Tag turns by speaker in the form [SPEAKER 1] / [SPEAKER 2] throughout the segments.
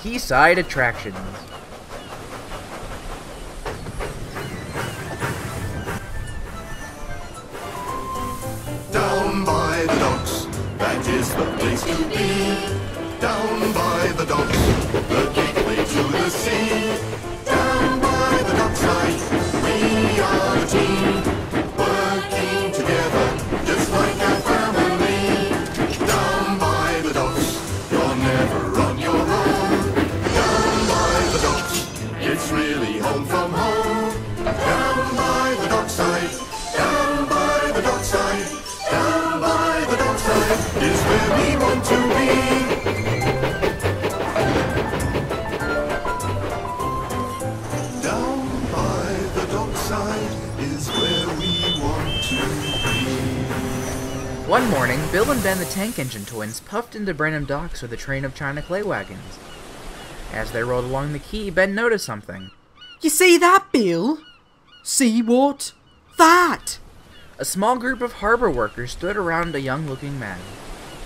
[SPEAKER 1] Quayside Attractions.
[SPEAKER 2] Down by the docks, that is the place to be. Down by the docks, really home from home. Down by the dockside, down by the dockside, down by the dockside is where we want to be. Down by the dockside is where we want to be.
[SPEAKER 1] One morning, Bill and Ben the Tank Engine twins puffed into Brendam Docks with a train of China clay wagons. As they rolled along the quay, Ben noticed something.
[SPEAKER 3] You see that, Bill? See what? That!
[SPEAKER 1] A small group of harbor workers stood around a young looking man.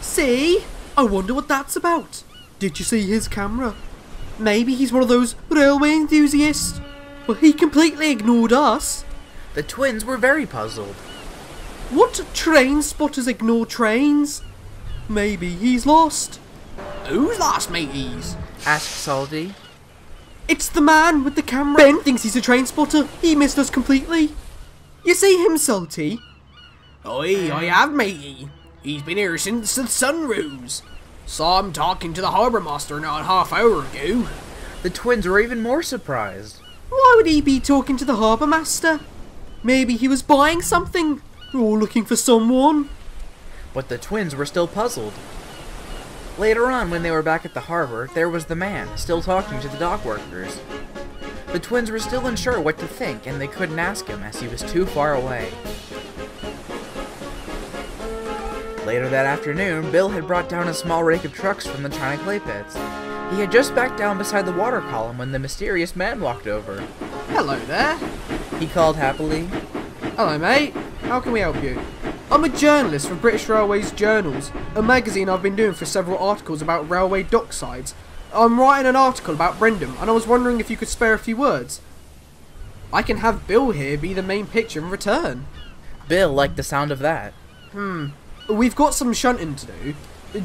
[SPEAKER 3] See? I wonder what that's about. Did you see his camera? Maybe he's one of those railway enthusiasts. But he completely ignored us.
[SPEAKER 1] The twins were very puzzled.
[SPEAKER 3] What train spotters ignore trains? Maybe he's lost. Who's lost, mateys?
[SPEAKER 1] Asked Salty.
[SPEAKER 3] It's the man with the camera. Ben thinks he's a train spotter. He missed us completely. You see him, Salty? Aye, I have, matey. He's been here since the sun rose. Saw him talking to the harbour master not half hour ago.
[SPEAKER 1] The twins were even more surprised.
[SPEAKER 3] Why would he be talking to the harbour master? Maybe he was buying something, or looking for someone.
[SPEAKER 1] But the twins were still puzzled. Later on, when they were back at the harbor, there was the man, still talking to the dock workers. The twins were still unsure what to think, and they couldn't ask him as he was too far away. Later that afternoon, Bill had brought down a small rake of trucks from the China clay pits. He had just backed down beside the water column when the mysterious man walked over.
[SPEAKER 3] Hello there.
[SPEAKER 1] He called happily.
[SPEAKER 3] Hello, mate. How can we help you? I'm a journalist for British Railways Journals, a magazine I've been doing for several articles about railway docksides. I'm writing an article about Brendam, and I was wondering if you could spare a few words. I can have Bill here be the main picture in return.
[SPEAKER 1] Bill liked the sound of that. Hmm.
[SPEAKER 3] We've got some shunting to do.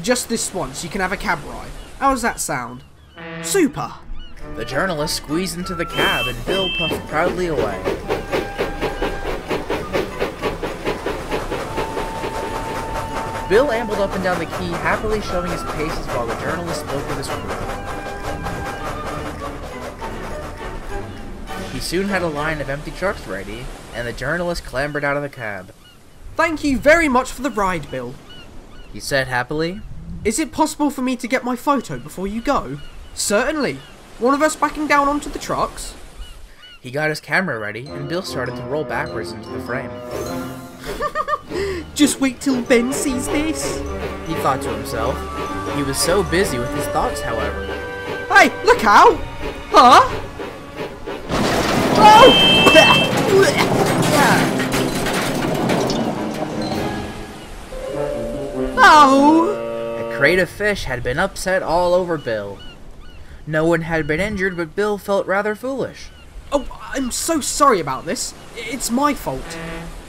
[SPEAKER 3] Just this once, you can have a cab ride. How does that sound? Super!
[SPEAKER 1] The journalist squeezed into the cab and Bill puffed proudly away. Bill ambled up and down the quay, happily showing his paces while the journalist spoke with his crew. He soon had a line of empty trucks ready, and the journalist clambered out of the cab.
[SPEAKER 3] Thank you very much for the ride, Bill.
[SPEAKER 1] He said happily,
[SPEAKER 3] Is it possible for me to get my photo before you go? Certainly. One of us backing down onto the trucks?
[SPEAKER 1] He got his camera ready, and Bill started to roll backwards into the frame.
[SPEAKER 3] Just wait till Ben sees this.
[SPEAKER 1] He thought to himself. He was so busy with his thoughts, however.
[SPEAKER 3] Hey, look out! Huh? Oh! oh!
[SPEAKER 1] A crate of fish had been upset all over Bill. No one had been injured, but Bill felt rather foolish.
[SPEAKER 3] Oh, I'm so sorry about this. It's my fault.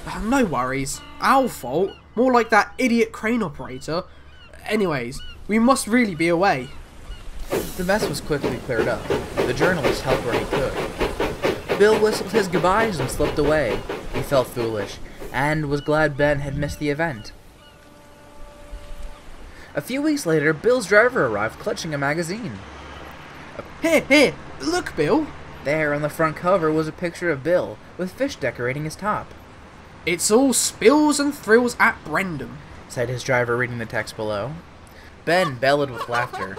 [SPEAKER 3] Uh, No worries. Our fault. More like that idiot crane operator. Anyways, we must really be away.
[SPEAKER 1] The mess was quickly cleared up. The journalist helped where he could. Bill whistled his goodbyes and slipped away. He felt foolish, and was glad Ben had missed the event. A few weeks later, Bill's driver arrived clutching a magazine.
[SPEAKER 3] Here, here. Look, Bill.
[SPEAKER 1] There, on the front cover, was a picture of Bill, with fish decorating his top.
[SPEAKER 3] It's all spills and thrills at Brendam.
[SPEAKER 1] said his driver reading the text below. Ben bellowed with laughter.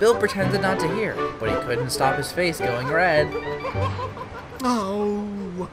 [SPEAKER 1] Bill pretended not to hear, but he couldn't stop his face going red.
[SPEAKER 3] Oh.